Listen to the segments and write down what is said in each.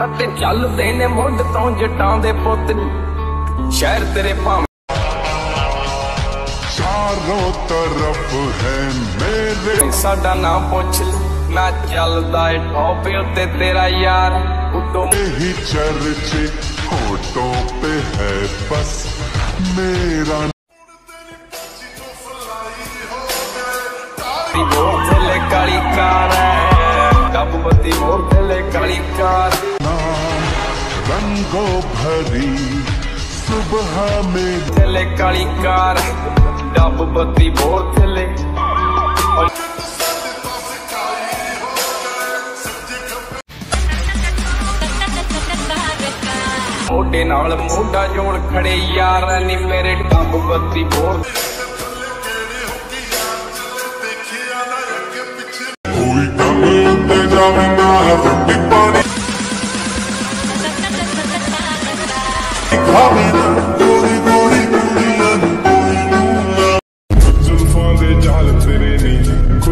ਅਤੇ ਚੱਲਦੇ ਨੇ ਮੁੱਢ ਤੋਂ ਜਟਾਂ ਦੇ ਪੁੱਤ ਸ਼ਹਿਰ ਤੇਰੇ ਭਾਵੇਂ ਚਾਰੋਂ ਤਰਫ ਹੈ ਮੇਰੇ ਸਾਡਾ ਨਾਮ ਪੁੱਛ ਨਾ ਚੱਲਦਾ ਏ ਟੌਪ ਉੱਤੇ ਤੇਰਾ ਯਾਰ ਉਦੋਂ ਹੀ ਚਰਚੇ ਹੋਟੋਂ ਤੇ ਹੈ ਬਸ ਮੇਰਾ ਦੀ ਬੋਤਲ ਕਾਲੀ ਕਾਰ रंगों भरी सुबह में ਥੱਲੇ ਕਾਲੀ ਕਾਰ ਡੱਬ ਬੱਤੀ ਮੋਰ ਥੱਲੇ ਮੋਢੇ ਨਾਲ ਮੋਢਾ ਜੋੜ ਖੜੇ ਯਾਰ ਨੀ ਮੇਰੇ ਡੱਬ ਬੱਤੀ ਮੋਰ कोई कम ते जावे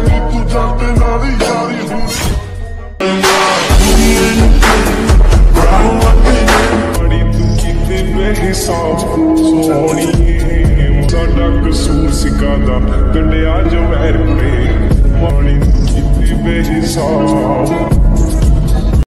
ਨੀ ਤੂੰ ਜਾਂਦੇ ਨਾਲ ਯਾਰੀ ਹੂੰ ਬੜੀ ਤੂੰ ਕਿਤੇ ਮੇਰੇ ਸਾਥ ਸੋਹਣੀ ਸਾਡਾ ਕਸੂਰ ਸਿਕਾ ਦਾ ਕੰਡਿਆ ਜੋ ਮਹਿਰ ਪੇ ਮਾਣੀ ਕਿਤੇ ਮੇਰੇ ਸਾਥ